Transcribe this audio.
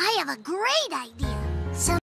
I have a great idea.